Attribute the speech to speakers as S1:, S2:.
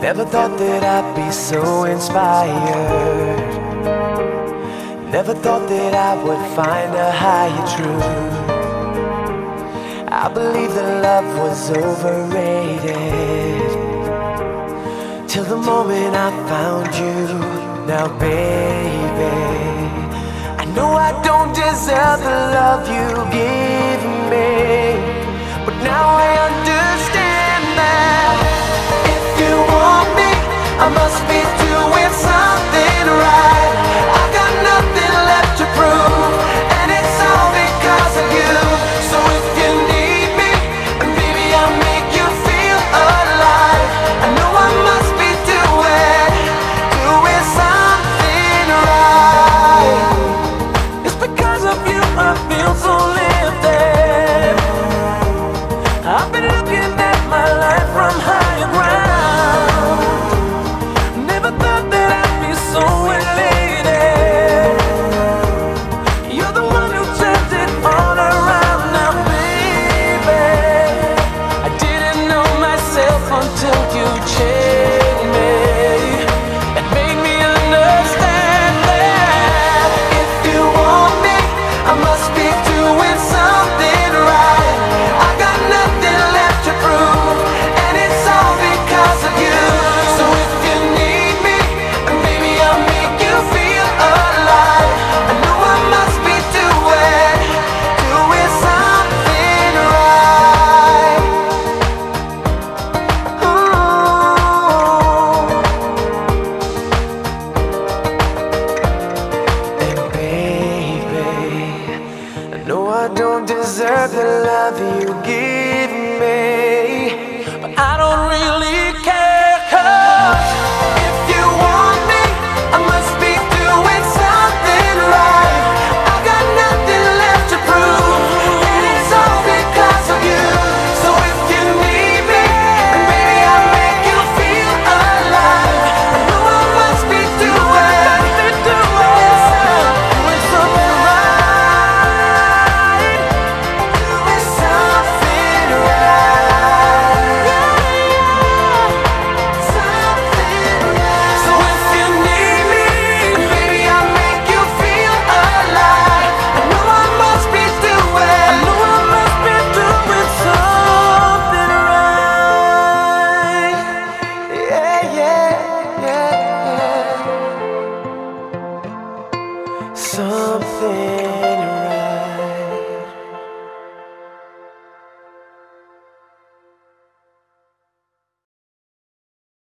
S1: Never thought that I'd be so inspired. Never thought that I would find a higher truth. I believed that love was overrated. Till the moment I found you. Now, baby, I know I don't deserve the love you give me. I've been looking at my life from higher ground. I don't deserve the love you give me. everything.